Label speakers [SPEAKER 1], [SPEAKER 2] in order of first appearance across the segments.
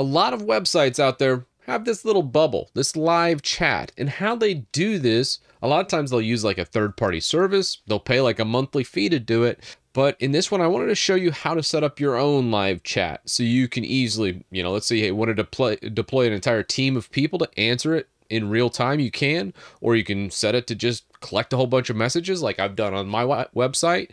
[SPEAKER 1] a lot of websites out there have this little bubble, this live chat. And how they do this, a lot of times they'll use like a third party service, they'll pay like a monthly fee to do it. But in this one, I wanted to show you how to set up your own live chat so you can easily, you know, let's say you wanted to play, deploy an entire team of people to answer it in real time, you can, or you can set it to just collect a whole bunch of messages like I've done on my website.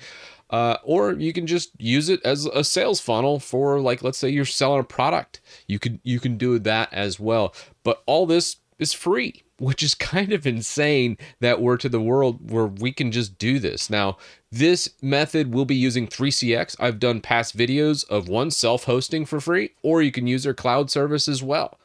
[SPEAKER 1] Uh, or you can just use it as a sales funnel for like let's say you're selling a product. You can you can do that as well. But all this is free which is kind of insane that we're to the world where we can just do this. Now this method will be using 3cx i've done past videos of one self-hosting for free or you can use their cloud service as well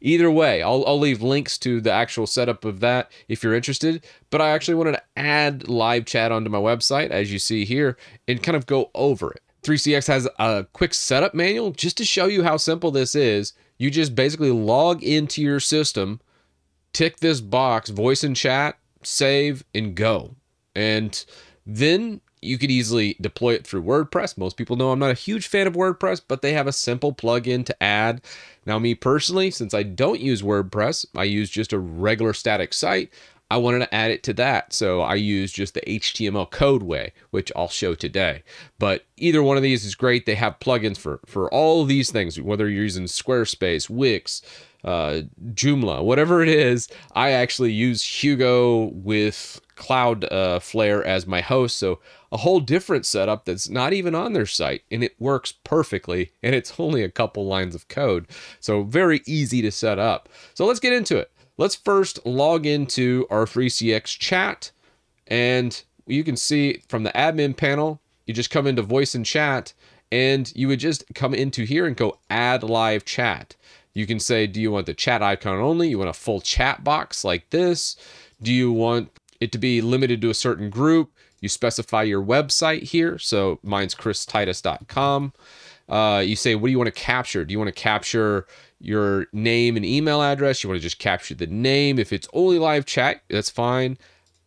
[SPEAKER 1] Either way, I'll, I'll leave links to the actual setup of that if you're interested. But I actually wanted to add live chat onto my website, as you see here, and kind of go over it. 3CX has a quick setup manual just to show you how simple this is. You just basically log into your system, tick this box, voice and chat, save, and go. And then you could easily deploy it through WordPress. Most people know I'm not a huge fan of WordPress, but they have a simple plugin to add. Now, me personally, since I don't use WordPress, I use just a regular static site. I wanted to add it to that. So I use just the HTML code way, which I'll show today. But either one of these is great. They have plugins for, for all these things, whether you're using Squarespace, Wix, uh, Joomla, whatever it is. I actually use Hugo with Cloudflare uh, as my host. So a whole different setup that's not even on their site and it works perfectly and it's only a couple lines of code. So very easy to set up. So let's get into it. Let's first log into our 3CX chat and you can see from the admin panel, you just come into voice and chat and you would just come into here and go add live chat. You can say, do you want the chat icon only? You want a full chat box like this? Do you want it to be limited to a certain group? You specify your website here. So mine's christitus.com. Uh, you say, what do you want to capture? Do you want to capture your name and email address? You want to just capture the name. If it's only live chat, that's fine.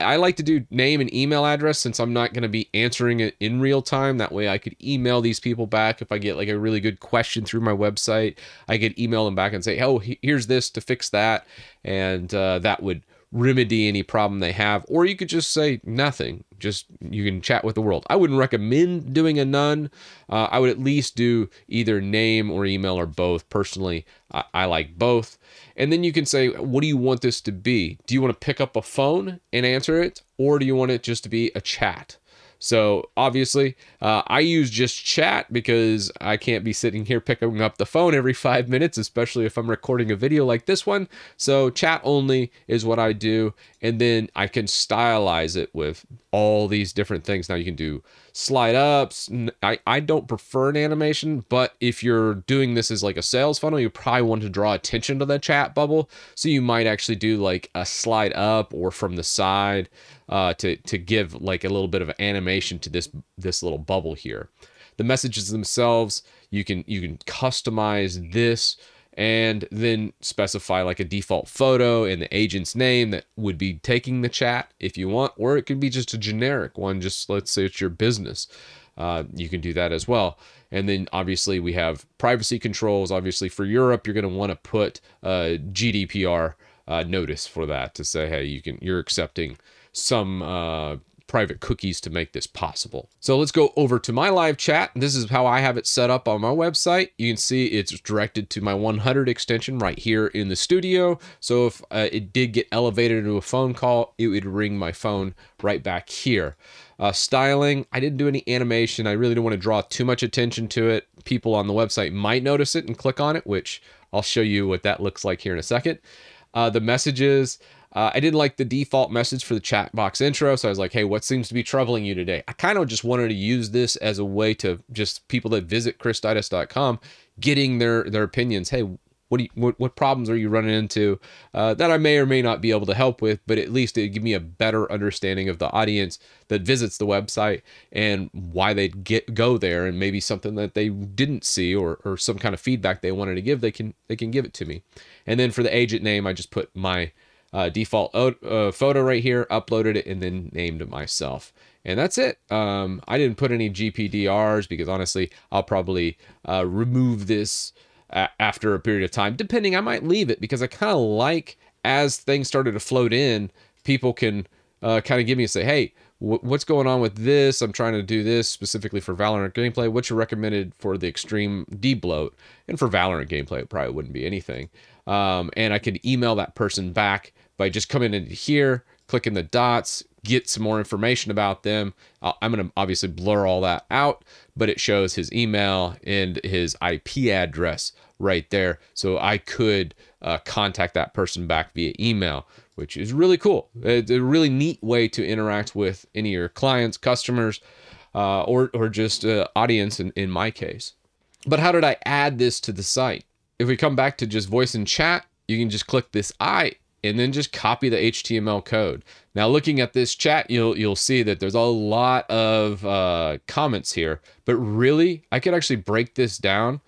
[SPEAKER 1] I like to do name and email address since I'm not going to be answering it in real time. That way I could email these people back if I get like a really good question through my website. I could email them back and say, oh, here's this to fix that. And uh, that would remedy any problem they have, or you could just say nothing. Just you can chat with the world. I wouldn't recommend doing a none. Uh, I would at least do either name or email or both. Personally, I, I like both. And then you can say, what do you want this to be? Do you want to pick up a phone and answer it, or do you want it just to be a chat? So obviously, uh, I use just chat because I can't be sitting here picking up the phone every five minutes, especially if I'm recording a video like this one. So chat only is what I do. And then I can stylize it with all these different things. Now you can do slide ups. I, I don't prefer an animation, but if you're doing this as like a sales funnel, you probably want to draw attention to the chat bubble. So you might actually do like a slide up or from the side uh, to to give like a little bit of animation to this this little bubble here. The messages themselves, you can you can customize this and then specify like a default photo and the agent's name that would be taking the chat if you want, or it could be just a generic one. Just let's say it's your business. Uh, you can do that as well. And then obviously we have privacy controls. Obviously for Europe, you're going to want to put a GDPR uh, notice for that to say, hey, you can you're accepting some uh, private cookies to make this possible. So let's go over to my live chat. This is how I have it set up on my website. You can see it's directed to my 100 extension right here in the studio. So if uh, it did get elevated into a phone call, it would ring my phone right back here. Uh, styling, I didn't do any animation. I really don't want to draw too much attention to it. People on the website might notice it and click on it, which I'll show you what that looks like here in a second. Uh, the messages, uh, I didn't like the default message for the chat box intro, so I was like, hey, what seems to be troubling you today? I kind of just wanted to use this as a way to just people that visit christitus.com getting their their opinions. Hey, what do you, what, what problems are you running into uh, that I may or may not be able to help with, but at least it give me a better understanding of the audience that visits the website and why they'd get go there, and maybe something that they didn't see or, or some kind of feedback they wanted to give, they can they can give it to me. And then for the agent name, I just put my uh, default uh, photo right here, uploaded it, and then named it myself. And that's it. Um, I didn't put any GPDRs because honestly, I'll probably uh, remove this after a period of time. Depending, I might leave it because I kind of like as things started to float in, people can uh, kind of give me a say, hey, what's going on with this? I'm trying to do this specifically for Valorant gameplay. What's your recommended for the extreme debloat? And for Valorant gameplay, it probably wouldn't be anything. Um, and I could email that person back by just coming in here, clicking the dots, get some more information about them. I'm going to obviously blur all that out, but it shows his email and his IP address right there. So I could uh, contact that person back via email which is really cool. It's a really neat way to interact with any of your clients, customers, uh, or, or just uh, audience in, in my case. But how did I add this to the site? If we come back to just voice and chat, you can just click this I and then just copy the HTML code. Now, looking at this chat, you'll you'll see that there's a lot of uh, comments here, but really, I could actually break this down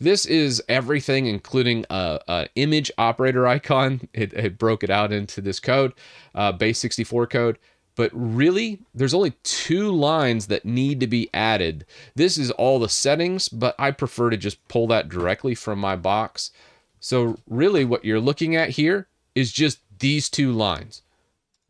[SPEAKER 1] this is everything, including a, a image operator icon. It, it, broke it out into this code, uh, base 64 code. But really, there's only two lines that need to be added. This is all the settings, but I prefer to just pull that directly from my box. So really what you're looking at here is just these two lines.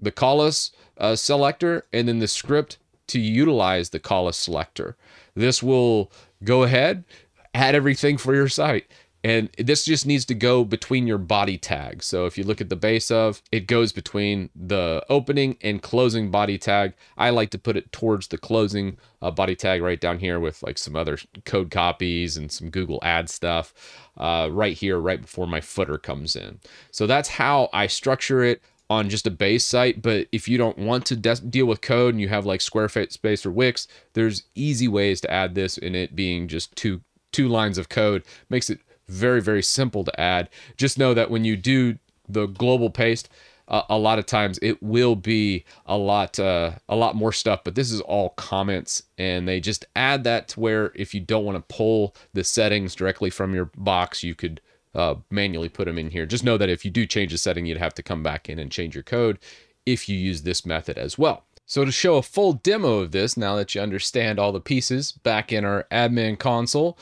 [SPEAKER 1] The call-us uh, selector and then the script to utilize the call-us selector. This will go ahead, add everything for your site. And this just needs to go between your body tags. So if you look at the base of, it goes between the opening and closing body tag. I like to put it towards the closing uh, body tag right down here with like some other code copies and some Google ad stuff uh, right here, right before my footer comes in. So that's how I structure it on just a base site. But if you don't want to deal with code and you have like Squarespace or Wix, there's easy ways to add this in it being just two two lines of code makes it very very simple to add. Just know that when you do the global paste uh, a lot of times it will be a lot uh, a lot more stuff but this is all comments and they just add that to where if you don't want to pull the settings directly from your box you could uh, manually put them in here. Just know that if you do change a setting you'd have to come back in and change your code if you use this method as well. So to show a full demo of this, now that you understand all the pieces back in our admin console,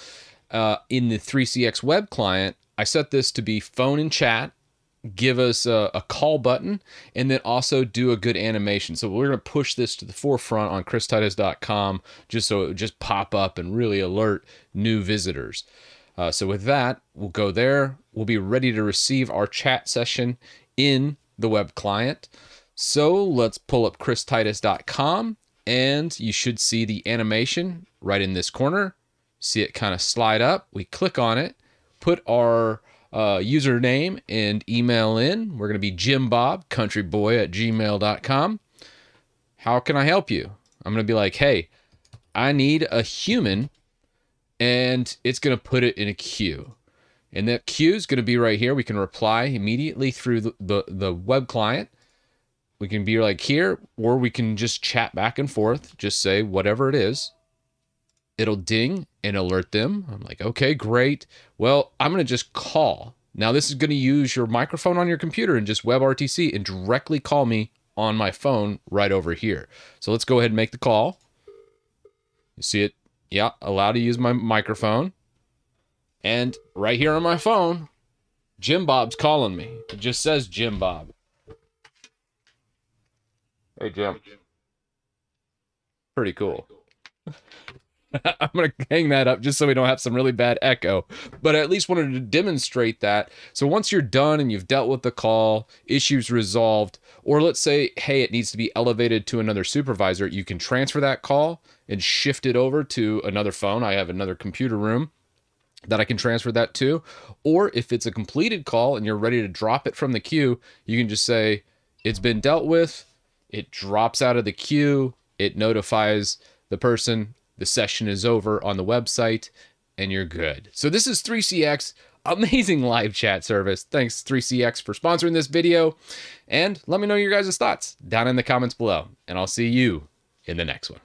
[SPEAKER 1] uh, in the 3CX web client, I set this to be phone and chat, give us a, a, call button, and then also do a good animation. So we're going to push this to the forefront on christitus.com just so it would just pop up and really alert new visitors. Uh, so with that, we'll go there. We'll be ready to receive our chat session in the web client. So let's pull up christitus.com and you should see the animation right in this corner. See it kind of slide up. We click on it, put our uh, username and email in. We're going to be Jim Bob, countryboy at gmail.com. How can I help you? I'm going to be like, hey, I need a human, and it's going to put it in a queue. And that queue is going to be right here. We can reply immediately through the, the, the web client. We can be like here, or we can just chat back and forth, just say whatever it is. It'll ding and alert them. I'm like, okay, great. Well, I'm going to just call. Now, this is going to use your microphone on your computer and just WebRTC and directly call me on my phone right over here. So let's go ahead and make the call. You see it? Yeah, allow to use my microphone. And right here on my phone, Jim Bob's calling me. It just says Jim Bob. Hey, Jim. Pretty cool. I'm going to hang that up just so we don't have some really bad echo. But I at least wanted to demonstrate that. So once you're done and you've dealt with the call, issues resolved, or let's say, hey, it needs to be elevated to another supervisor, you can transfer that call and shift it over to another phone. I have another computer room that I can transfer that to. Or if it's a completed call and you're ready to drop it from the queue, you can just say, it's been dealt with it drops out of the queue, it notifies the person the session is over on the website, and you're good. So this is 3CX, amazing live chat service. Thanks 3CX for sponsoring this video, and let me know your guys' thoughts down in the comments below, and I'll see you in the next one.